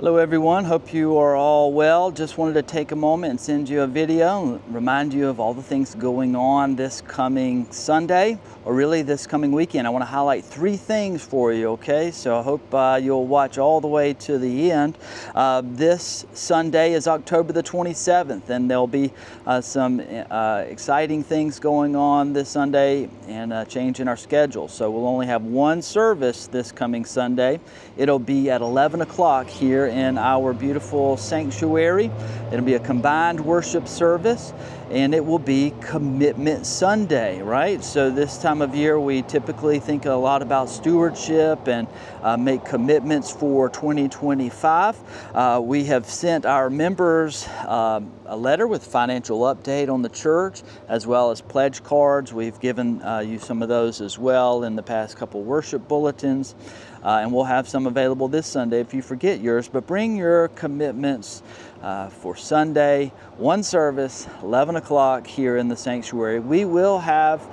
Hello everyone, hope you are all well. Just wanted to take a moment and send you a video and remind you of all the things going on this coming Sunday, or really this coming weekend. I want to highlight three things for you, okay? So I hope uh, you'll watch all the way to the end. Uh, this Sunday is October the 27th, and there'll be uh, some uh, exciting things going on this Sunday and a change in our schedule. So we'll only have one service this coming Sunday. It'll be at 11 o'clock here in our beautiful sanctuary. It'll be a combined worship service and it will be Commitment Sunday, right? So, this time of year, we typically think a lot about stewardship and uh, make commitments for 2025. Uh, we have sent our members uh, a letter with financial update on the church as well as pledge cards. We've given uh, you some of those as well in the past couple worship bulletins. Uh, and we'll have some available this Sunday if you forget yours. But bring your commitments uh, for Sunday, one service, 11 o'clock here in the sanctuary. We will have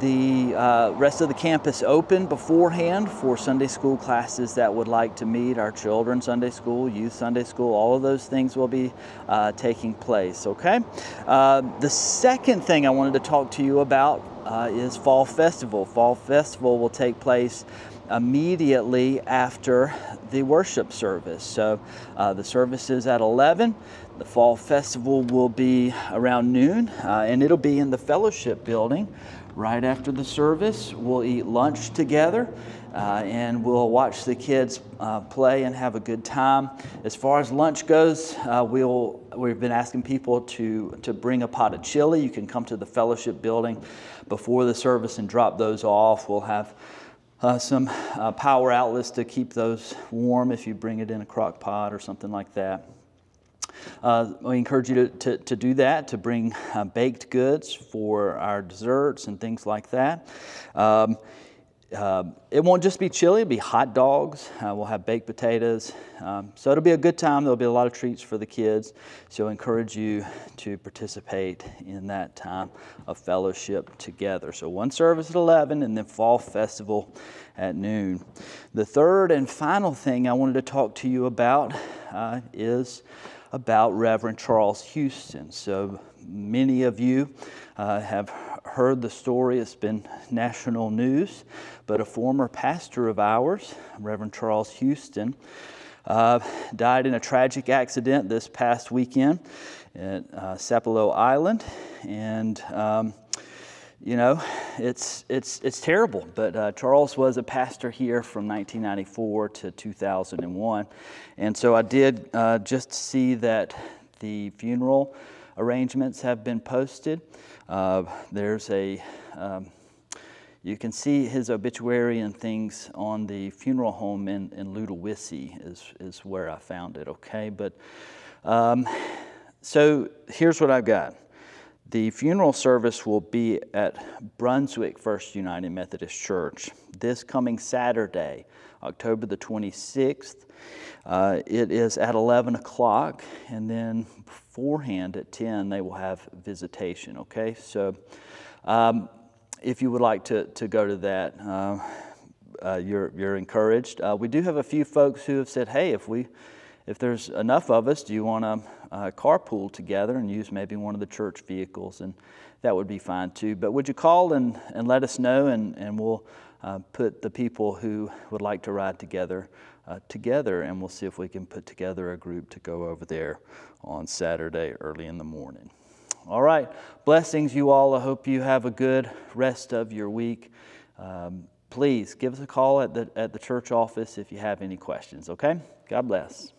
the uh, rest of the campus open beforehand for Sunday school classes that would like to meet our children Sunday school, youth Sunday school, all of those things will be uh, taking place, okay? Uh, the second thing I wanted to talk to you about uh, is Fall Festival. Fall Festival will take place immediately after the worship service. So uh, the service is at 11. The fall festival will be around noon, uh, and it'll be in the fellowship building. Right after the service, we'll eat lunch together. Uh, and we'll watch the kids uh, play and have a good time. As far as lunch goes, uh, we'll, we've been asking people to, to bring a pot of chili. You can come to the fellowship building before the service and drop those off. We'll have uh, some uh, power outlets to keep those warm if you bring it in a crock pot or something like that. Uh, we encourage you to, to, to, do that, to bring uh, baked goods for our desserts and things like that. Um, uh, it won't just be chili, it'll be hot dogs. Uh, we'll have baked potatoes. Um, so it'll be a good time. There'll be a lot of treats for the kids. So I encourage you to participate in that time of fellowship together. So one service at 11 and then fall festival at noon. The third and final thing I wanted to talk to you about uh, is about Reverend Charles Houston. So many of you uh, have heard the story, it's been national news, but a former pastor of ours, Reverend Charles Houston, uh, died in a tragic accident this past weekend at uh, Sapelo Island. And, um, you know, it's, it's, it's terrible, but uh, Charles was a pastor here from 1994 to 2001. And so I did uh, just see that the funeral arrangements have been posted. Uh, there's a, um, you can see his obituary and things on the funeral home in, in Ludowici is, is where I found it, okay? But um, so here's what I've got. The funeral service will be at Brunswick First United Methodist Church this coming Saturday, October the 26th. Uh, it is at 11 o'clock, and then beforehand at 10, they will have visitation, okay? So um, if you would like to, to go to that, uh, uh, you're, you're encouraged. Uh, we do have a few folks who have said, hey, if, we, if there's enough of us, do you want to uh, carpool together and use maybe one of the church vehicles? And that would be fine too. But would you call and, and let us know, and, and we'll uh, put the people who would like to ride together uh, together, and we'll see if we can put together a group to go over there on Saturday early in the morning. All right, blessings, you all. I hope you have a good rest of your week. Um, please give us a call at the, at the church office if you have any questions, okay? God bless.